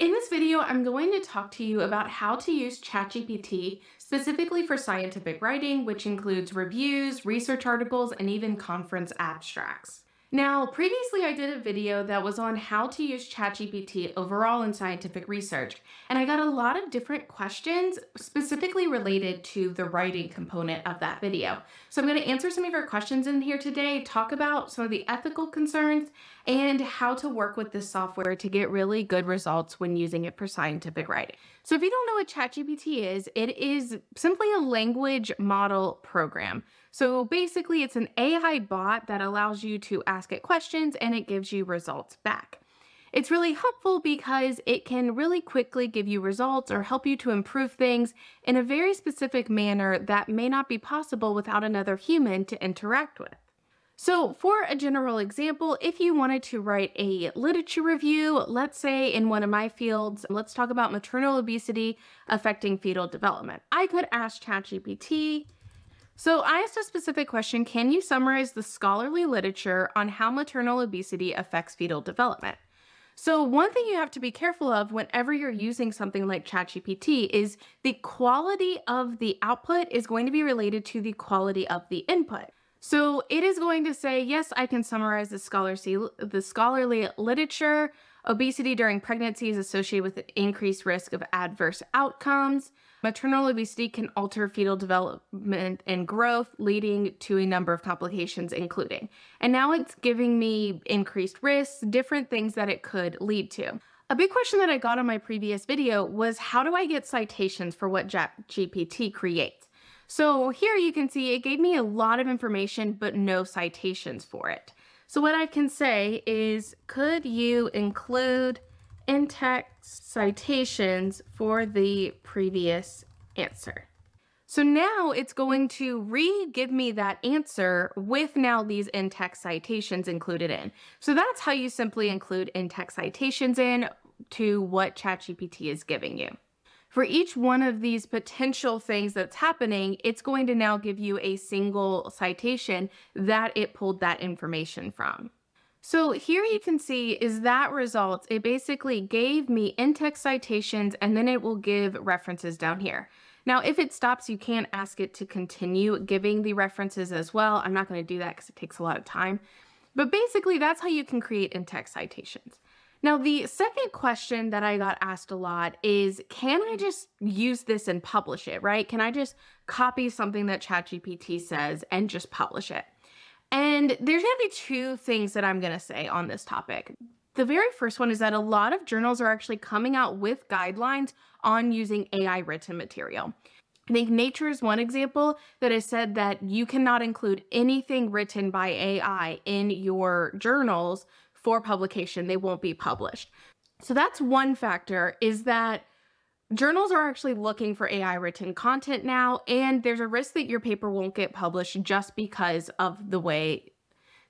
In this video, I'm going to talk to you about how to use ChatGPT specifically for scientific writing, which includes reviews, research articles, and even conference abstracts. Now, previously I did a video that was on how to use ChatGPT overall in scientific research, and I got a lot of different questions specifically related to the writing component of that video. So I'm going to answer some of your questions in here today, talk about some of the ethical concerns, and how to work with this software to get really good results when using it for scientific writing. So if you don't know what ChatGPT is, it is simply a language model program. So basically, it's an AI bot that allows you to ask it questions and it gives you results back. It's really helpful because it can really quickly give you results or help you to improve things in a very specific manner that may not be possible without another human to interact with. So for a general example, if you wanted to write a literature review, let's say in one of my fields, let's talk about maternal obesity affecting fetal development. I could ask ChatGPT, so I asked a specific question, can you summarize the scholarly literature on how maternal obesity affects fetal development? So one thing you have to be careful of whenever you're using something like ChatGPT is the quality of the output is going to be related to the quality of the input. So it is going to say, yes, I can summarize the scholarly, the scholarly literature. Obesity during pregnancy is associated with an increased risk of adverse outcomes. Maternal obesity can alter fetal development and growth, leading to a number of complications, including. And now it's giving me increased risks, different things that it could lead to. A big question that I got on my previous video was how do I get citations for what GPT creates? So here you can see it gave me a lot of information, but no citations for it. So what I can say is, could you include in-text citations for the previous answer? So now it's going to re-give me that answer with now these in-text citations included in. So that's how you simply include in-text citations in to what ChatGPT is giving you. For each one of these potential things that's happening, it's going to now give you a single citation that it pulled that information from. So here you can see is that results. It basically gave me in-text citations and then it will give references down here. Now, if it stops, you can ask it to continue giving the references as well. I'm not going to do that because it takes a lot of time. But basically, that's how you can create in-text citations. Now, the second question that I got asked a lot is can I just use this and publish it, right? Can I just copy something that ChatGPT says and just publish it? And there's going to be two things that I'm going to say on this topic. The very first one is that a lot of journals are actually coming out with guidelines on using AI written material. I think Nature is one example that has said that you cannot include anything written by AI in your journals for publication, they won't be published. So that's one factor is that journals are actually looking for AI written content now, and there's a risk that your paper won't get published just because of the way,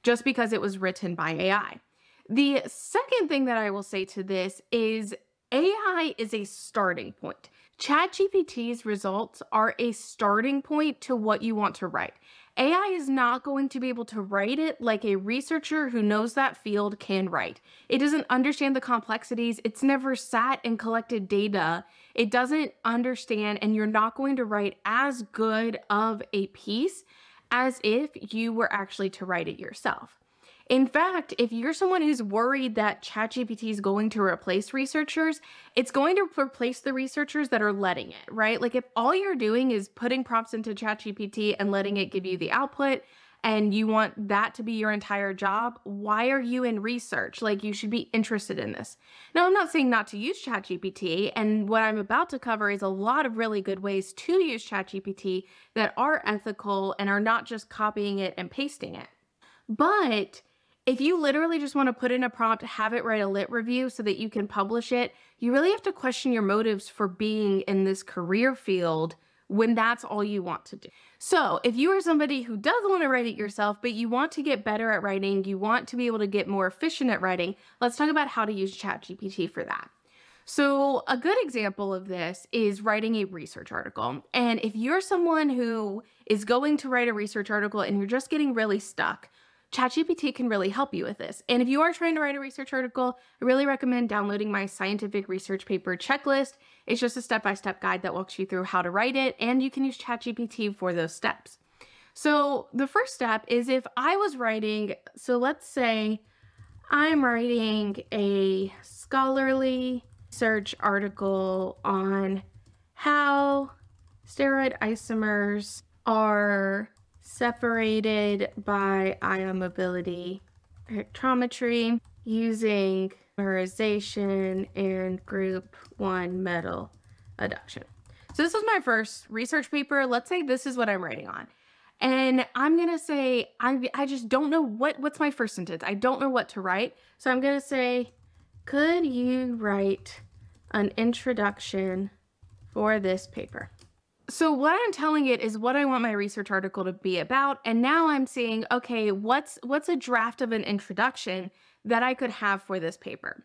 just because it was written by AI. The second thing that I will say to this is AI is a starting point. ChatGPT's results are a starting point to what you want to write. AI is not going to be able to write it like a researcher who knows that field can write. It doesn't understand the complexities. It's never sat and collected data. It doesn't understand, and you're not going to write as good of a piece as if you were actually to write it yourself. In fact, if you're someone who's worried that ChatGPT is going to replace researchers, it's going to replace the researchers that are letting it, right? Like if all you're doing is putting prompts into ChatGPT and letting it give you the output, and you want that to be your entire job, why are you in research? Like, you should be interested in this. Now, I'm not saying not to use ChatGPT, and what I'm about to cover is a lot of really good ways to use ChatGPT that are ethical and are not just copying it and pasting it. But if you literally just want to put in a prompt, have it write a lit review so that you can publish it, you really have to question your motives for being in this career field when that's all you want to do. So, if you are somebody who does want to write it yourself, but you want to get better at writing, you want to be able to get more efficient at writing, let's talk about how to use ChatGPT for that. So, a good example of this is writing a research article. And if you're someone who is going to write a research article and you're just getting really stuck, ChatGPT can really help you with this. And if you are trying to write a research article, I really recommend downloading my scientific research paper checklist. It's just a step by step guide that walks you through how to write it, and you can use ChatGPT for those steps. So, the first step is if I was writing, so let's say I'm writing a scholarly search article on how steroid isomers are separated by ion mobility spectrometry using merization and group 1 metal adduction. So this was my first research paper. Let's say this is what I'm writing on. And I'm going to say I I just don't know what what's my first sentence. I don't know what to write. So I'm going to say could you write an introduction for this paper? So what I'm telling it is what I want my research article to be about. And now I'm saying, okay, what's what's a draft of an introduction that I could have for this paper?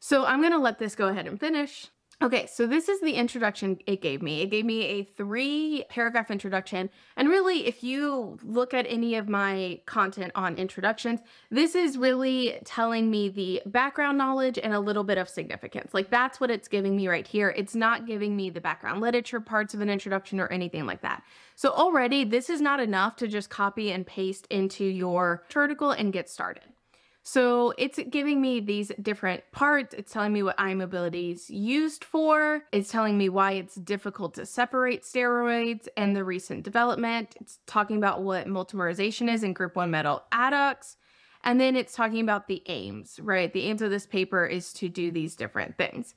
So I'm going to let this go ahead and finish. Okay, so this is the introduction it gave me. It gave me a three paragraph introduction. And really, if you look at any of my content on introductions, this is really telling me the background knowledge and a little bit of significance. Like that's what it's giving me right here. It's not giving me the background literature parts of an introduction or anything like that. So already, this is not enough to just copy and paste into your article and get started. So it's giving me these different parts. It's telling me what ion mobility is used for. It's telling me why it's difficult to separate steroids and the recent development. It's talking about what multimerization is in group 1 metal adducts. And then it's talking about the aims, right? The aims of this paper is to do these different things.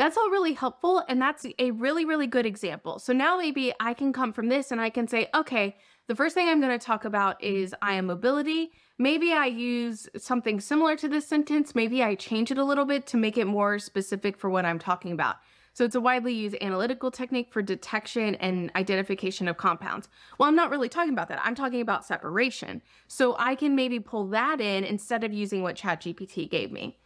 That's all really helpful. And that's a really, really good example. So now maybe I can come from this and I can say, okay, the first thing I'm going to talk about is ion mobility. Maybe I use something similar to this sentence. Maybe I change it a little bit to make it more specific for what I'm talking about. So it's a widely used analytical technique for detection and identification of compounds. Well, I'm not really talking about that. I'm talking about separation. So I can maybe pull that in instead of using what ChatGPT gave me.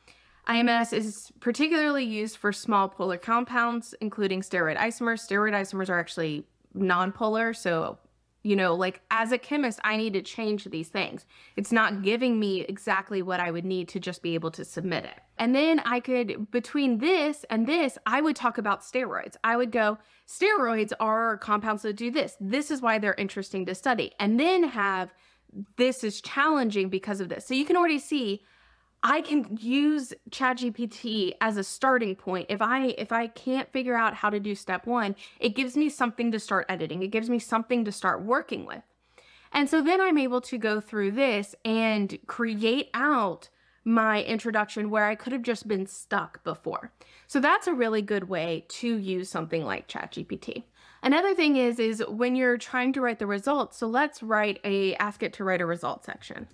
IMS is particularly used for small polar compounds, including steroid isomers. Steroid isomers are actually nonpolar, so you know, like as a chemist, I need to change these things. It's not giving me exactly what I would need to just be able to submit it. And then I could, between this and this, I would talk about steroids. I would go, steroids are compounds that do this. This is why they're interesting to study. And then have, this is challenging because of this. So you can already see I can use ChatGPT as a starting point. If I if I can't figure out how to do step 1, it gives me something to start editing. It gives me something to start working with. And so then I'm able to go through this and create out my introduction where I could have just been stuck before. So that's a really good way to use something like ChatGPT. Another thing is is when you're trying to write the results, so let's write a ask it to write a result section.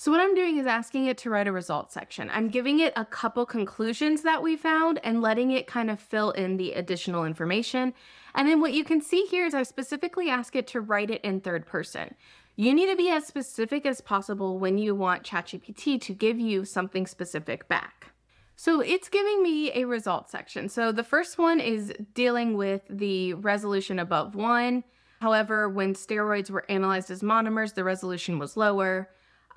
So what I'm doing is asking it to write a results section. I'm giving it a couple conclusions that we found and letting it kind of fill in the additional information. And then what you can see here is I specifically ask it to write it in third person. You need to be as specific as possible when you want ChatGPT to give you something specific back. So it's giving me a results section. So the first one is dealing with the resolution above one. However, when steroids were analyzed as monomers, the resolution was lower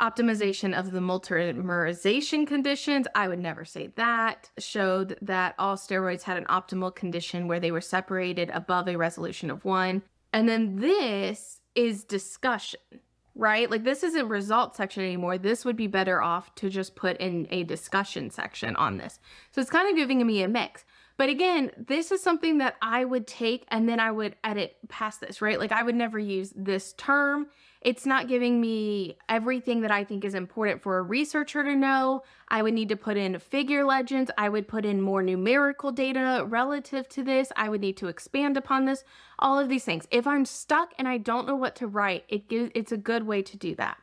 optimization of the multimerization conditions. I would never say that. Showed that all steroids had an optimal condition where they were separated above a resolution of one. And then this is discussion, right? Like this isn't result section anymore. This would be better off to just put in a discussion section on this. So it's kind of giving me a mix. But again, this is something that I would take and then I would edit past this, right? Like I would never use this term it's not giving me everything that I think is important for a researcher to know. I would need to put in figure legends. I would put in more numerical data relative to this. I would need to expand upon this, all of these things. If I'm stuck and I don't know what to write, it gives, it's a good way to do that.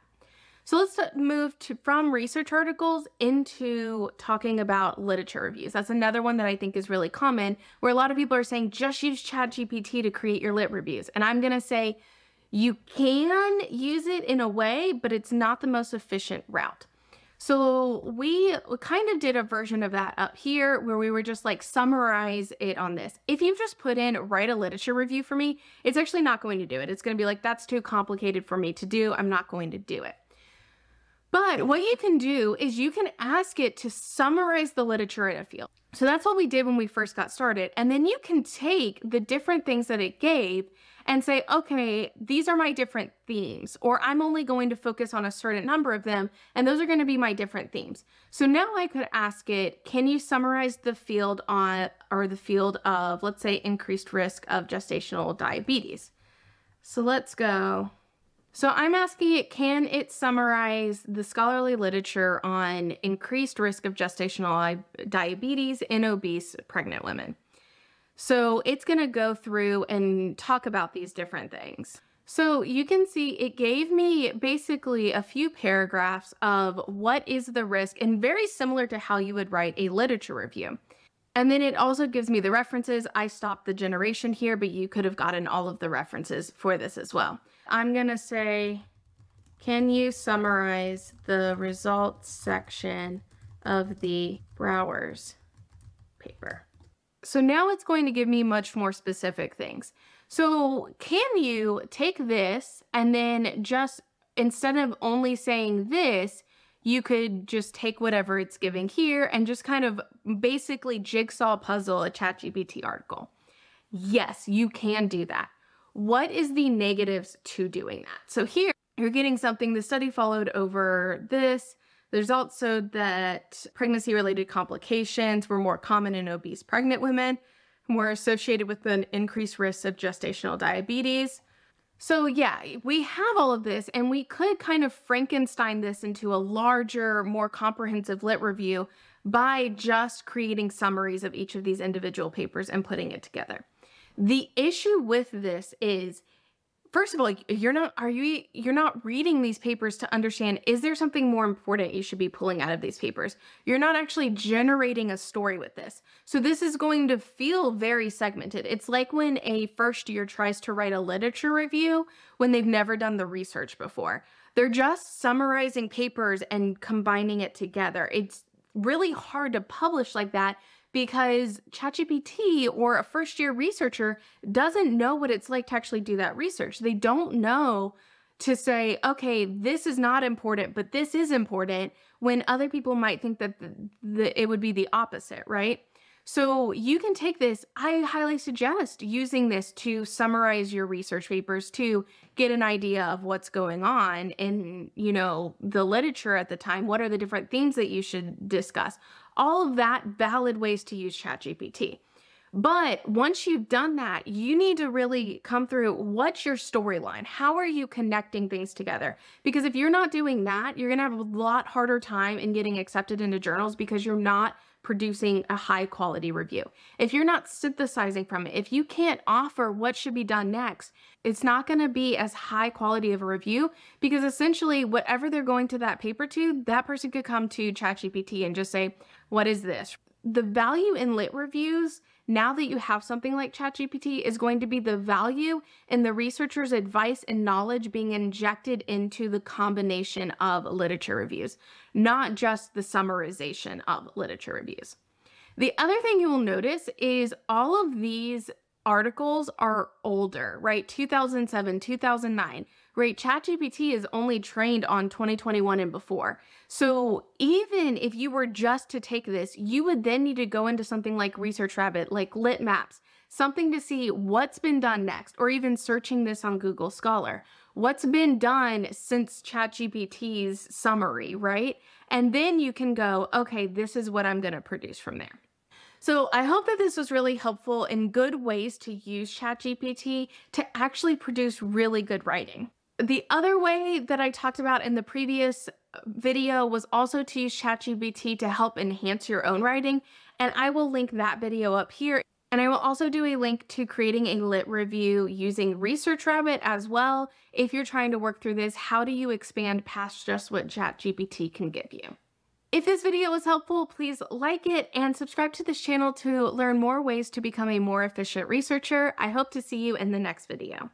So let's uh, move to, from research articles into talking about literature reviews. That's another one that I think is really common where a lot of people are saying just use ChatGPT to create your lit reviews. And I'm going to say you can use it in a way, but it's not the most efficient route. So we kind of did a version of that up here where we were just like summarize it on this. If you just put in write a literature review for me, it's actually not going to do it. It's going to be like, that's too complicated for me to do. I'm not going to do it. But what you can do is you can ask it to summarize the literature in a field. So that's what we did when we first got started. And then you can take the different things that it gave and say, okay, these are my different themes, or I'm only going to focus on a certain number of them, and those are going to be my different themes. So now I could ask it, can you summarize the field on, or the field of, let's say, increased risk of gestational diabetes? So let's go. So I'm asking it, can it summarize the scholarly literature on increased risk of gestational diabetes in obese pregnant women? So it's going to go through and talk about these different things. So you can see it gave me basically a few paragraphs of what is the risk and very similar to how you would write a literature review. And then it also gives me the references. I stopped the generation here, but you could have gotten all of the references for this as well. I'm going to say, can you summarize the results section of the Browers paper? So now it's going to give me much more specific things. So can you take this and then just, instead of only saying this, you could just take whatever it's giving here and just kind of basically jigsaw puzzle a ChatGPT article. Yes, you can do that. What is the negatives to doing that? So here you're getting something the study followed over this there's also that pregnancy related complications were more common in obese pregnant women, were associated with an increased risk of gestational diabetes. So, yeah, we have all of this, and we could kind of Frankenstein this into a larger, more comprehensive lit review by just creating summaries of each of these individual papers and putting it together. The issue with this is first of all you're not are you you're not reading these papers to understand is there something more important you should be pulling out of these papers? You're not actually generating a story with this. So this is going to feel very segmented. It's like when a first year tries to write a literature review when they've never done the research before. They're just summarizing papers and combining it together. It's really hard to publish like that because ChatGPT or a first year researcher doesn't know what it's like to actually do that research. They don't know to say, okay, this is not important, but this is important when other people might think that the, the, it would be the opposite, right? So you can take this, I highly suggest using this to summarize your research papers to get an idea of what's going on in, you know, the literature at the time. What are the different themes that you should discuss? All of that valid ways to use ChatGPT. But once you've done that, you need to really come through what's your storyline? How are you connecting things together? Because if you're not doing that, you're going to have a lot harder time in getting accepted into journals because you're not producing a high quality review. If you're not synthesizing from it, if you can't offer what should be done next, it's not going to be as high quality of a review because essentially whatever they're going to that paper to, that person could come to ChatGPT and just say, "What is this?" The value in lit reviews now that you have something like ChatGPT is going to be the value in the researcher's advice and knowledge being injected into the combination of literature reviews, not just the summarization of literature reviews. The other thing you will notice is all of these articles are older, right? 2007, 2009 right? ChatGPT is only trained on 2021 and before. So even if you were just to take this, you would then need to go into something like Research Rabbit, like Litmaps, something to see what's been done next, or even searching this on Google Scholar. What's been done since ChatGPT's summary, right? And then you can go, okay, this is what I'm going to produce from there. So I hope that this was really helpful in good ways to use ChatGPT to actually produce really good writing. The other way that I talked about in the previous uh, video was also to use ChatGPT to help enhance your own writing, and I will link that video up here. And I will also do a link to creating a lit review using Research Rabbit as well. If you're trying to work through this, how do you expand past just what ChatGPT can give you? If this video was helpful, please like it and subscribe to this channel to learn more ways to become a more efficient researcher. I hope to see you in the next video.